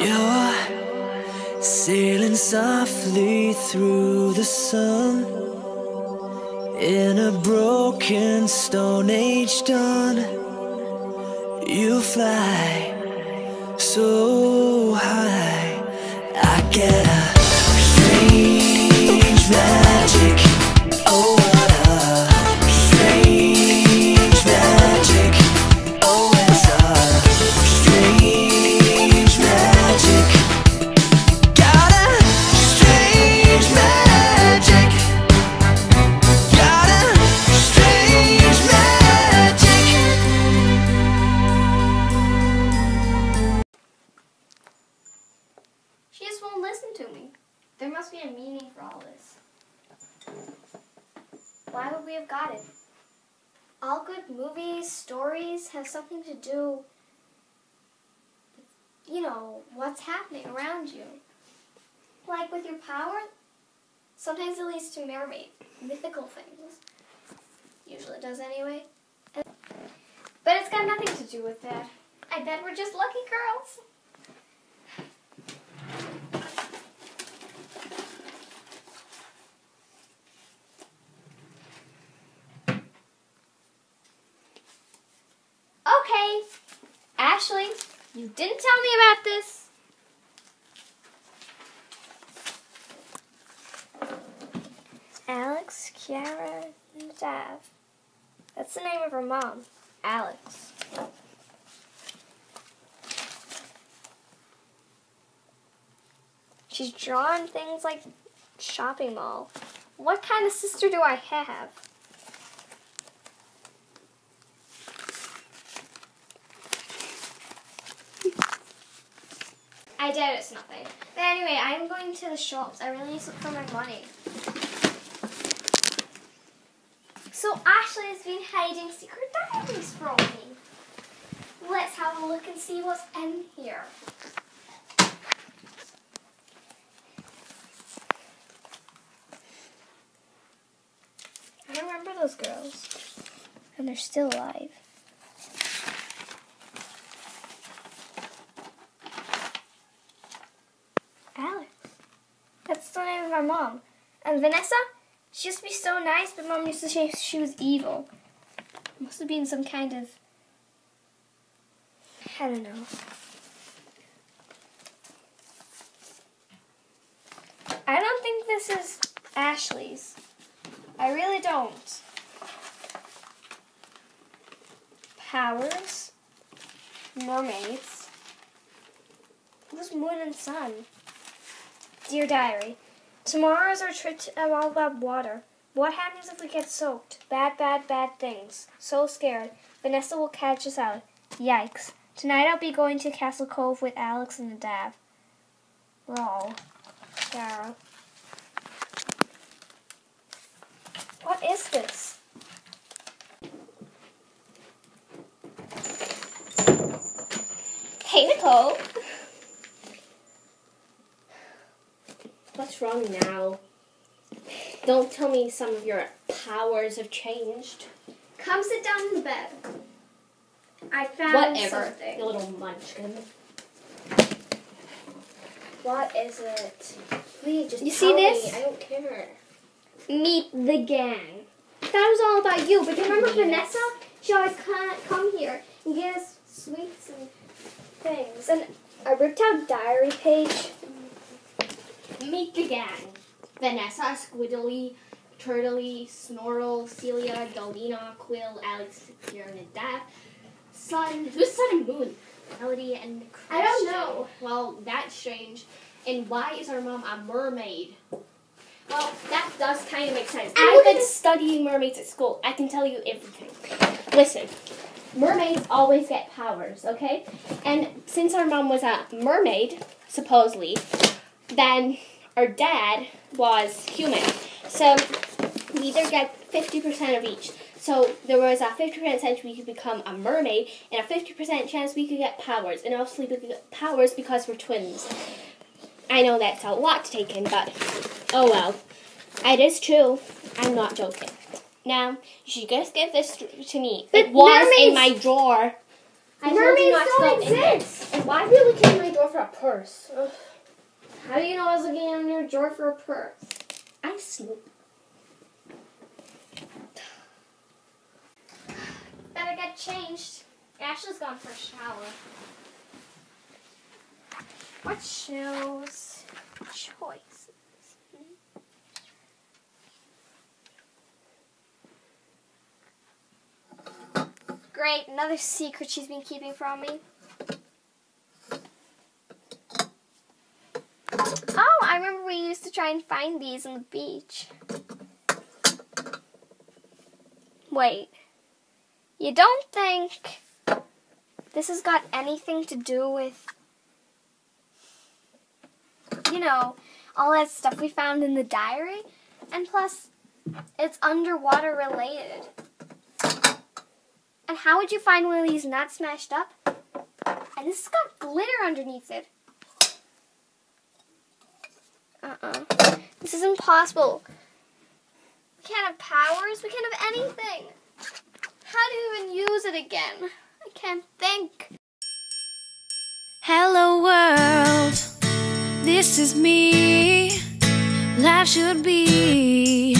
You're sailing softly through the sun in a broken stone age dawn. You fly so high. I get a There must be a meaning for all this. Why would we have got it? All good movies, stories have something to do with, you know, what's happening around you. Like with your power, sometimes it leads to mermaid, mythical things. Usually it does anyway. But it's got nothing to do with that. I bet we're just lucky girls. Okay. Ashley, you didn't tell me about this. Alex, Kiara, and. That's the name of her mom, Alex. She's drawn things like shopping mall. What kind of sister do I have? I doubt it's nothing. But anyway, I'm going to the shops. I really need look for my money. So Ashley has been hiding secret diaries from me. Let's have a look and see what's in here. I remember those girls. And they're still alive. Alex. That's the name of our mom. And Vanessa? She used to be so nice, but mom used to say she was evil. Must have been some kind of. I don't know. I don't think this is Ashley's. I really don't. Powers. Mermaids. Who's moon and sun? Dear Diary, tomorrow is our trip to uh, all about water. What happens if we get soaked? Bad, bad, bad things. So scared. Vanessa will catch us out. Yikes. Tonight I'll be going to Castle Cove with Alex and the Dav. Lol. Sarah. What is this? Hey, Nicole. What's wrong now? Don't tell me some of your powers have changed. Come sit down in the bed. I found Whatever, something. you little munchkin. What is it? Please, just You tell see this? me. I don't care. Meet the gang. That was all about you, but do you remember Vanessa? She always come, come here and give us sweets and things. And I ripped out diary page. Meet the gang. Vanessa, Squiddly, Turtley, Snorle, Celia, Galena, Quill, Alex, Kieran, and Dav. Sun, who's Sun and Moon? Melody and I don't know. Well, that's strange. And why is our mom a mermaid? Well, that does kind of make sense. I've been studying mermaids at school. I can tell you everything. Listen, mermaids always get powers, okay? And since our mom was a mermaid, supposedly, then our dad was human. So we either get 50% of each. So there was a 50% chance we could become a mermaid and a 50% chance we could get powers. And obviously we could get powers because we're twins. I know that's a lot to take in, but oh well. It is true. I'm not joking. Now, you should just give this to me. But it was in my drawer. I told you Mermaids not to don't in there. exist. And why are you looking at my door for a purse? Ugh. How do you know I was looking in your drawer for a purse? I snoop. Better get changed. Ashley's gone for a shower. What shoes? Choices. Great, another secret she's been keeping from me. Oh, I remember we used to try and find these on the beach. Wait. You don't think this has got anything to do with, you know, all that stuff we found in the diary? And plus, it's underwater related. And how would you find one of these not smashed up? And this has got glitter underneath it. Uh-uh. This is impossible. We can't have powers. We can't have anything. How do you even use it again? I can't think. Hello world, this is me. Life should be